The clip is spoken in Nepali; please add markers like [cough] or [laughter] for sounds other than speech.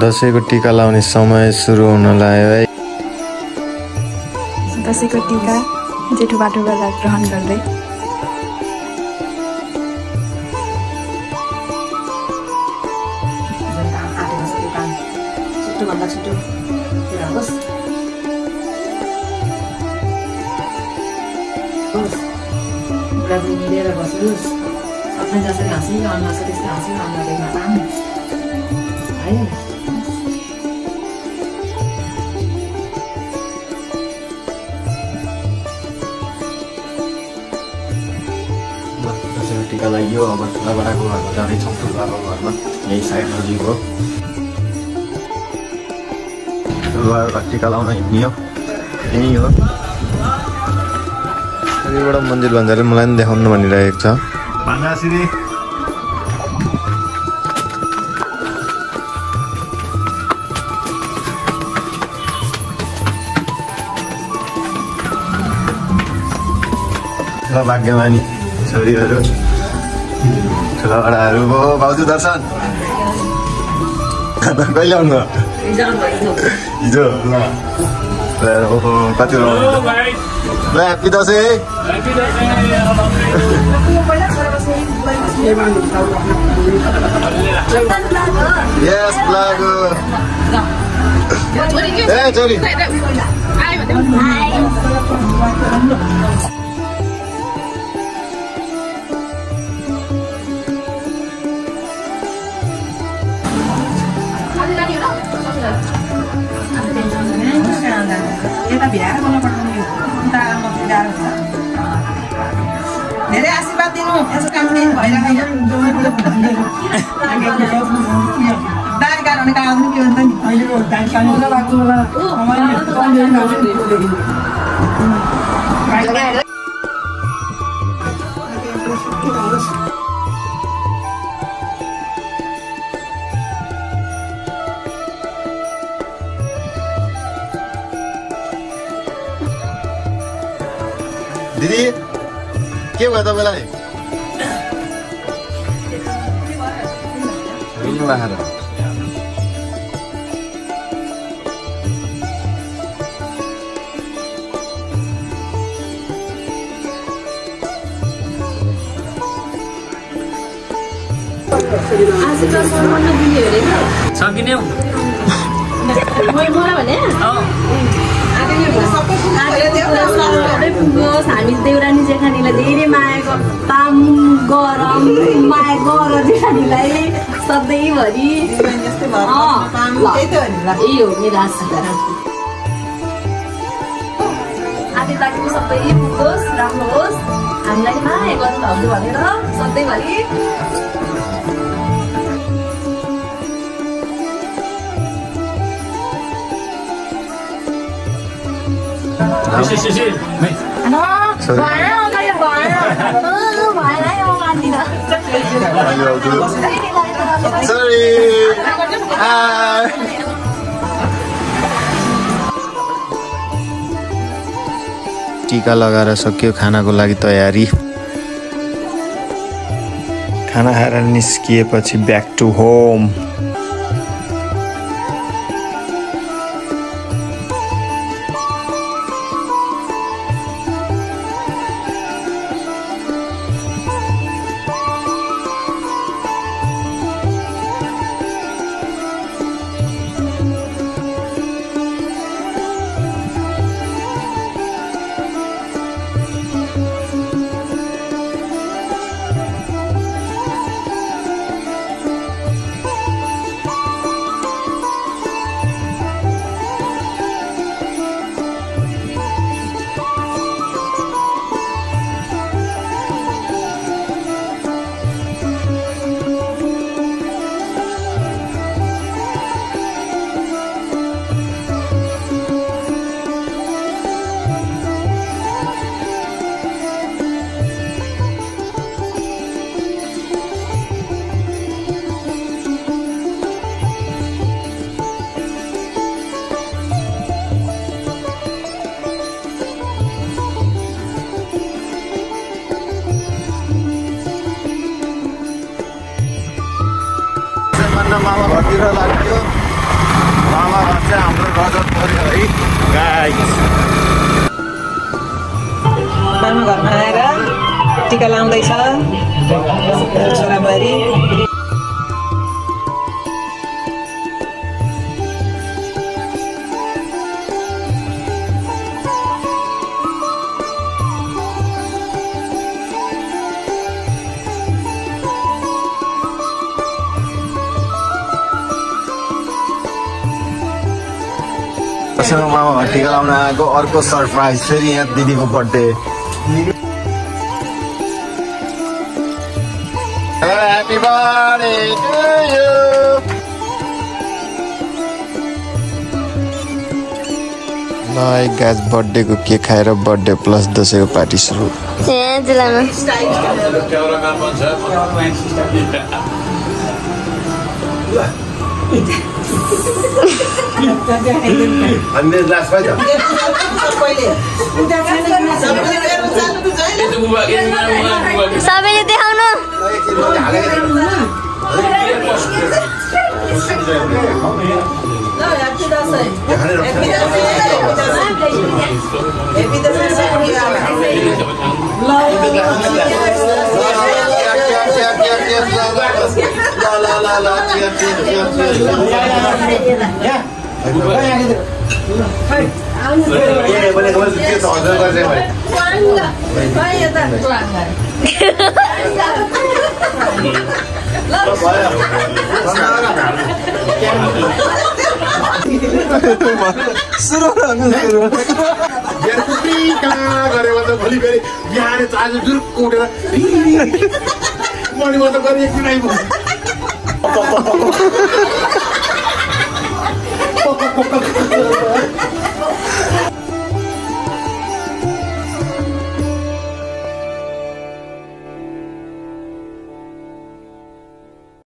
दसैँको टिका लाउने समय सुरु हुन लाग्यो है दसैँको टिका जेठो बाटो गर्दा ग्रहण गर्दै छिटोभन्दा छिटो त्यो होस् होस् बुढाबुढी मिलेर बस्नुहोस् सबै जसरी छ त्यस्तै देख्न पाऊँ है दसैँको टिका लाग्यो अब ठुलाबडाको घरमा जाँदैछौँ ठुलाबाको घरमा यही साइड नजिक हो ठुलाबाको घर टिका लाउन हिँड्यो यही हो कतिवटा मन्दिर भन्जाले मलाई पनि देखाउनु भनिरहेको छ ठुला भाग्यमानी छोरीहरू ठुला बडाहरू हो भाउजू दर्शन कहिले आउनु हिजो ल ल, ओहो कति रमाइलो ल ह्याप्पी दसैँ यस ब्लाग ए छोरी भ्याएर मलाई पठाउनु यो गाह्रो हुन्छ धेरै आशीर्वाद दिनु यसो काम भइरहेको दारी गाह्रो के हुन्छ नि दिदी के भयो तपाईँलाई? सकिने [laughs] हौ पुगोस् हामी देउरानी जेठानीलाई धेरै माया ताम गरम माया गर जेठानीलाई सधैँभरि। यही हो मेरो आशीर्वाद आदि ताकि सबै पुगोस् राम्रो होस् हामीलाई माया गर्नुभएको भनेर सधैँभरि टिका लगाएर सक्यो खानाको लागि तयारी। खाना खाएर निस्किएपछि ब्याक टु होम सामान्य मामा घरतिर लाग्यो। मामा घर चाहिँ हाम्रो रजत पऱ्यो है। गाई मामा घरमा आएर टिका लाउँदैछ। छोराबुहारी। सँग मामा टिका लाउन आएको अर्को सरप्राइज फेरि यहाँ दिदीको बर्थडे। गाज बर्थडेको केक खाएर बर्थडे प्लस दसैँको पार्टी सुरु। ए जिल्लामा अन्य ग्लास पाइछ पहिले सबैले देखाउनु गरेको त भोलि फेरि बिहान आज जुर्क उठेर मणिमा त गरी एकदिन आइपुग्छ ハハハハ!